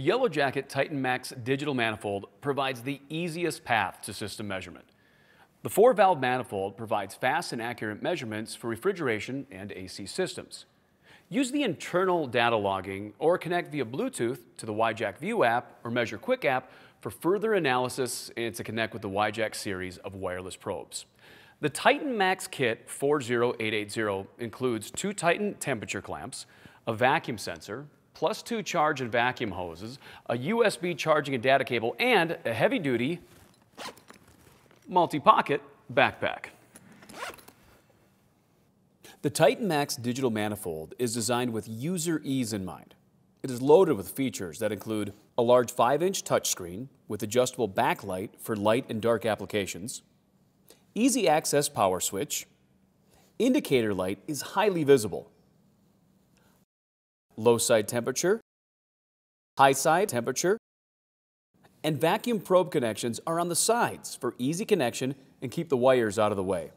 Yellow Jacket Titan Max digital manifold provides the easiest path to system measurement. The four valve manifold provides fast and accurate measurements for refrigeration and AC systems. Use the internal data logging or connect via Bluetooth to the YJack View app or measureQuick app for further analysis and to connect with the YJack series of wireless probes. The Titan Max Kit 40880 includes two Titan temperature clamps, a vacuum sensor, plus two charge and vacuum hoses, a USB charging and data cable, and a heavy-duty multi-pocket backpack. The Titan Max digital manifold is designed with user ease in mind. It is loaded with features that include a large 5-inch touchscreen with adjustable backlight for light and dark applications, easy access power switch, indicator light is highly visible, low side temperature, high side temperature, and vacuum probe connections are on the sides for easy connection and keep the wires out of the way.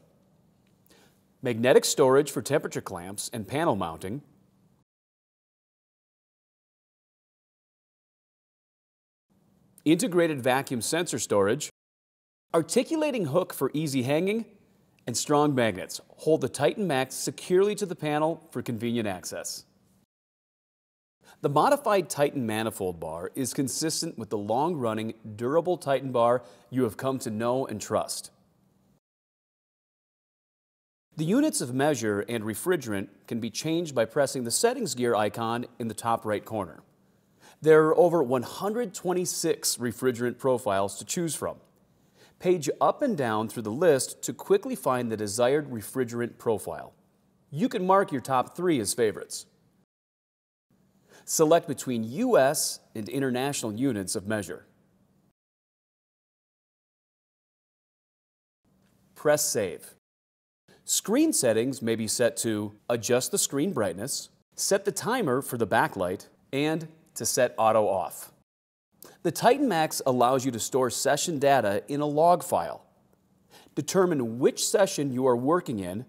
Magnetic storage for temperature clamps and panel mounting, integrated vacuum sensor storage, articulating hook for easy hanging, and strong magnets hold the Titan Max securely to the panel for convenient access. The modified Titan manifold bar is consistent with the long-running, durable Titan bar you have come to know and trust. The units of measure and refrigerant can be changed by pressing the settings gear icon in the top right corner. There are over 126 refrigerant profiles to choose from. Page up and down through the list to quickly find the desired refrigerant profile. You can mark your top three as favorites. Select between U.S. and international units of measure. Press Save. Screen settings may be set to adjust the screen brightness, set the timer for the backlight, and to set auto off. The Titan Max allows you to store session data in a log file. Determine which session you are working in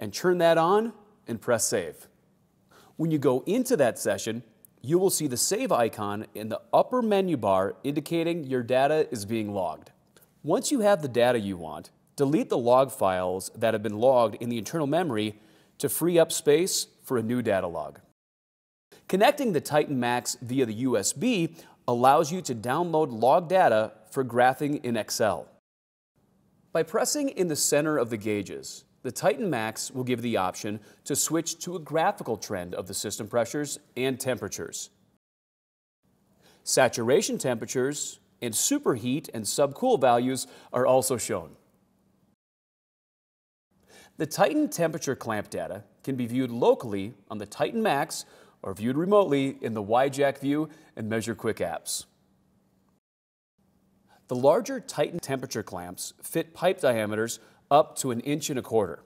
and turn that on and press save. When you go into that session, you will see the Save icon in the upper menu bar indicating your data is being logged. Once you have the data you want, delete the log files that have been logged in the internal memory to free up space for a new data log. Connecting the Titan Max via the USB allows you to download log data for graphing in Excel. By pressing in the center of the gauges, the Titan Max will give the option to switch to a graphical trend of the system pressures and temperatures. Saturation temperatures and superheat and subcool values are also shown. The Titan temperature clamp data can be viewed locally on the Titan Max or viewed remotely in the YJack View and measureQuick apps. The larger Titan temperature clamps fit pipe diameters up to an inch and a quarter.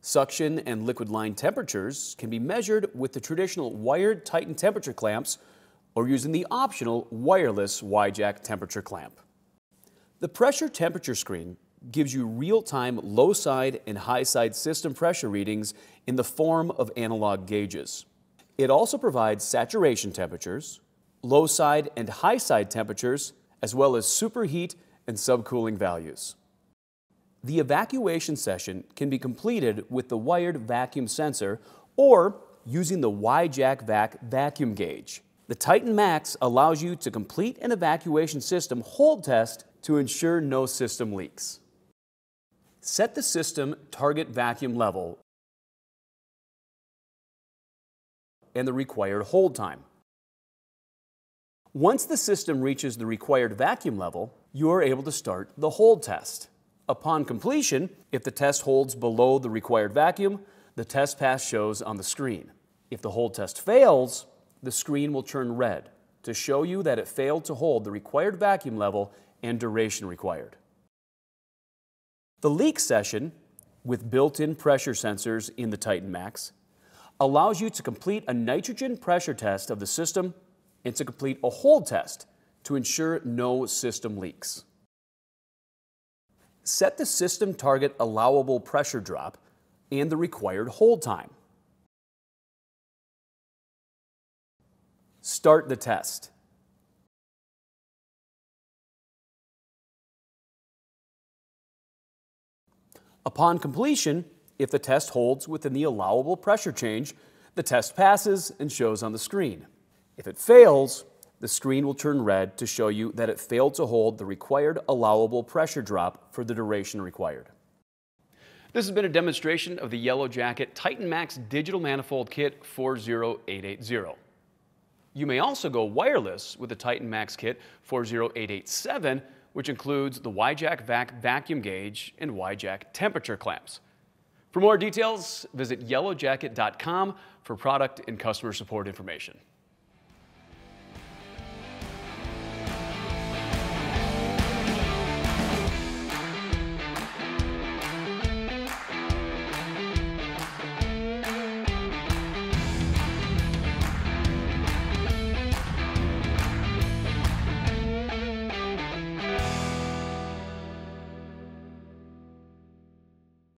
Suction and liquid line temperatures can be measured with the traditional wired Titan temperature clamps or using the optional wireless YJack temperature clamp. The pressure temperature screen gives you real-time low side and high side system pressure readings in the form of analog gauges. It also provides saturation temperatures, low side and high side temperatures, as well as superheat and subcooling values. The evacuation session can be completed with the wired vacuum sensor or using the YJack Vac vacuum gauge. The Titan Max allows you to complete an evacuation system hold test to ensure no system leaks. Set the system target vacuum level and the required hold time. Once the system reaches the required vacuum level, you are able to start the hold test. Upon completion, if the test holds below the required vacuum, the test pass shows on the screen. If the hold test fails, the screen will turn red to show you that it failed to hold the required vacuum level and duration required. The leak session, with built-in pressure sensors in the Titan Max, allows you to complete a nitrogen pressure test of the system and to complete a hold test to ensure no system leaks. Set the system target allowable pressure drop and the required hold time. Start the test. Upon completion, if the test holds within the allowable pressure change, the test passes and shows on the screen. If it fails, the screen will turn red to show you that it failed to hold the required allowable pressure drop for the duration required. This has been a demonstration of the Yellow Jacket Titan Max Digital Manifold Kit 40880. You may also go wireless with the Titan Max Kit 40887, which includes the YJack vac vacuum gauge and YJack temperature clamps. For more details, visit yellowjacket.com for product and customer support information.